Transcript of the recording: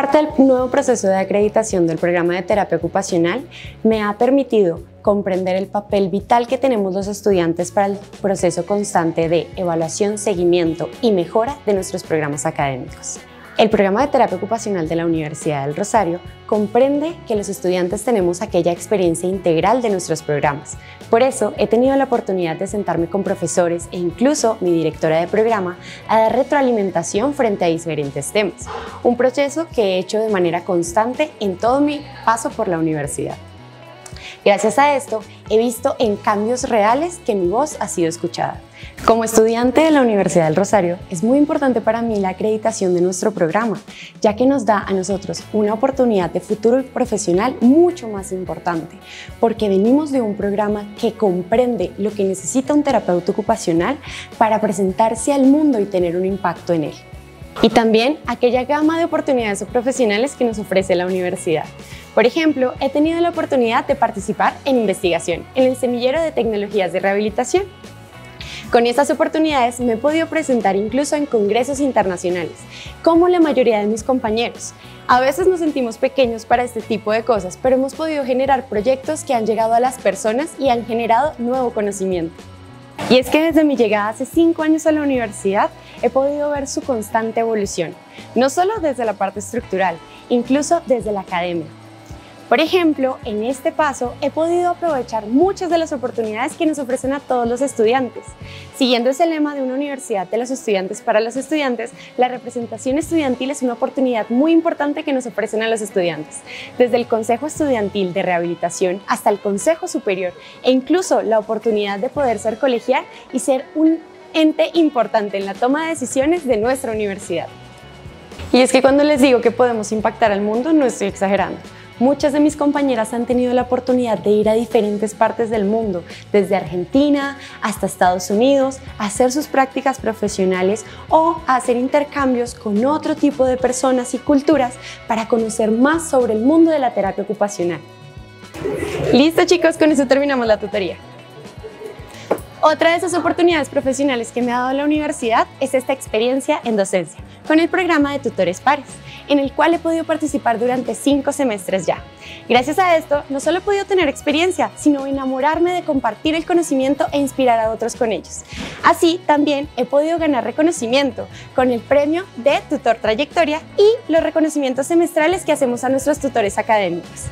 parte del nuevo proceso de acreditación del programa de terapia ocupacional me ha permitido comprender el papel vital que tenemos los estudiantes para el proceso constante de evaluación, seguimiento y mejora de nuestros programas académicos. El programa de terapia ocupacional de la Universidad del Rosario comprende que los estudiantes tenemos aquella experiencia integral de nuestros programas. Por eso he tenido la oportunidad de sentarme con profesores e incluso mi directora de programa a dar retroalimentación frente a diferentes temas, un proceso que he hecho de manera constante en todo mi paso por la universidad. Gracias a esto, he visto en cambios reales que mi voz ha sido escuchada. Como estudiante de la Universidad del Rosario, es muy importante para mí la acreditación de nuestro programa, ya que nos da a nosotros una oportunidad de futuro profesional mucho más importante, porque venimos de un programa que comprende lo que necesita un terapeuta ocupacional para presentarse al mundo y tener un impacto en él. Y también aquella gama de oportunidades profesionales que nos ofrece la universidad. Por ejemplo, he tenido la oportunidad de participar en investigación en el semillero de tecnologías de rehabilitación. Con estas oportunidades me he podido presentar incluso en congresos internacionales, como la mayoría de mis compañeros. A veces nos sentimos pequeños para este tipo de cosas, pero hemos podido generar proyectos que han llegado a las personas y han generado nuevo conocimiento. Y es que desde mi llegada hace cinco años a la universidad he podido ver su constante evolución, no solo desde la parte estructural, incluso desde la academia. Por ejemplo, en este paso he podido aprovechar muchas de las oportunidades que nos ofrecen a todos los estudiantes. Siguiendo ese lema de una universidad de los estudiantes para los estudiantes, la representación estudiantil es una oportunidad muy importante que nos ofrecen a los estudiantes. Desde el Consejo Estudiantil de Rehabilitación hasta el Consejo Superior e incluso la oportunidad de poder ser colegial y ser un ente importante en la toma de decisiones de nuestra universidad. Y es que cuando les digo que podemos impactar al mundo, no estoy exagerando. Muchas de mis compañeras han tenido la oportunidad de ir a diferentes partes del mundo, desde Argentina hasta Estados Unidos, a hacer sus prácticas profesionales o hacer intercambios con otro tipo de personas y culturas para conocer más sobre el mundo de la terapia ocupacional. Listo chicos, con eso terminamos la tutoría. Otra de esas oportunidades profesionales que me ha dado la universidad es esta experiencia en docencia, con el programa de Tutores Pares, en el cual he podido participar durante cinco semestres ya. Gracias a esto, no solo he podido tener experiencia, sino enamorarme de compartir el conocimiento e inspirar a otros con ellos. Así, también he podido ganar reconocimiento con el premio de Tutor Trayectoria y los reconocimientos semestrales que hacemos a nuestros tutores académicos.